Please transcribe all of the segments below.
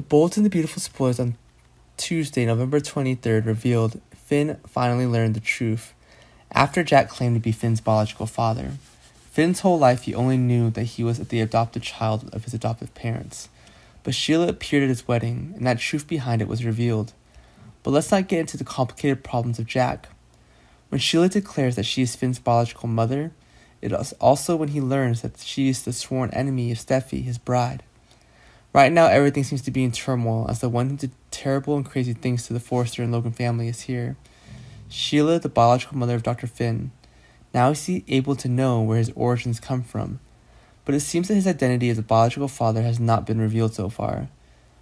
The Bold the Beautiful spoilers on Tuesday, November 23rd, revealed Finn finally learned the truth after Jack claimed to be Finn's biological father. Finn's whole life, he only knew that he was the adopted child of his adoptive parents. But Sheila appeared at his wedding, and that truth behind it was revealed. But let's not get into the complicated problems of Jack. When Sheila declares that she is Finn's biological mother, it is also when he learns that she is the sworn enemy of Steffy, his bride. Right now, everything seems to be in turmoil as the one who did terrible and crazy things to the Forrester and Logan family is here. Sheila, the biological mother of Dr. Finn. Now is he able to know where his origins come from? But it seems that his identity as a biological father has not been revealed so far.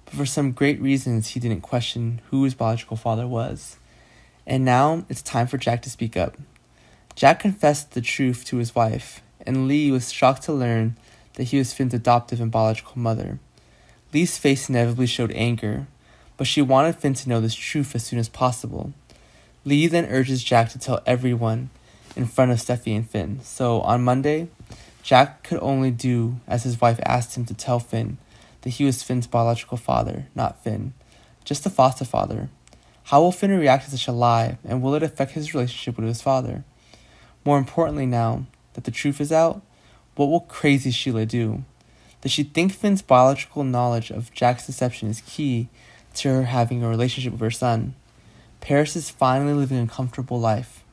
But for some great reasons, he didn't question who his biological father was. And now it's time for Jack to speak up. Jack confessed the truth to his wife, and Li was shocked to learn that he was Finn's adoptive and biological mother. Li's face inevitably showed anger, but she wanted Finn to know this truth as soon as possible. Lee then urges Jack to tell everyone in front of Steffy and Finn. So on Monday, Jack could only do as his wife asked him to tell Finn that he was Finn's biological father, not Finn, just a foster father. How will Finn react to such a lie, and will it affect his relationship with his father? More importantly, now that the truth is out, what will crazy Sheila do? Does she think Finn's biological knowledge of Jack's deception is key to her having a relationship with her son? Paris is finally living a comfortable life,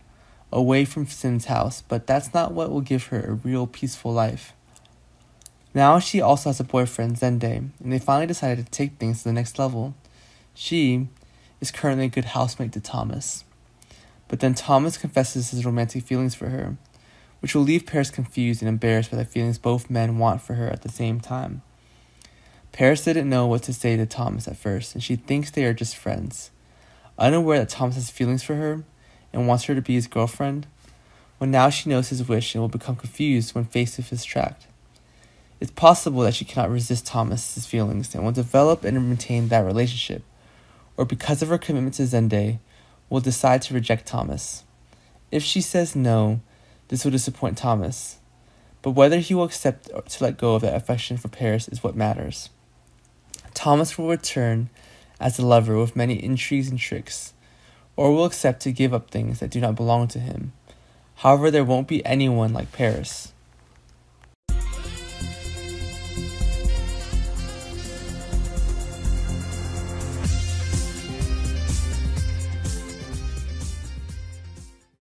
away from Finn's house, but that's not what will give her a real peaceful life. Now she also has a boyfriend, Zende, and they finally decided to take things to the next level. She is currently a good housemate to Thomas. But then Thomas confesses his romantic feelings for her, which will leave Paris confused and embarrassed by the feelings both men want for her at the same time. Paris didn't know what to say to Thomas at first, and she thinks they are just friends. Unaware that Thomas has feelings for her and wants her to be his girlfriend, well, now she knows his wish and will become confused when faced with his tract. It's possible that she cannot resist Thomas's feelings and will develop and maintain that relationship, or because of her commitment to Zende, will decide to reject Thomas. If she says no, this will disappoint Thomas, but whether he will accept to let go of that affection for Paris is what matters. Thomas will return as a lover with many intrigues and tricks, or will accept to give up things that do not belong to him. However, there won't be anyone like Paris.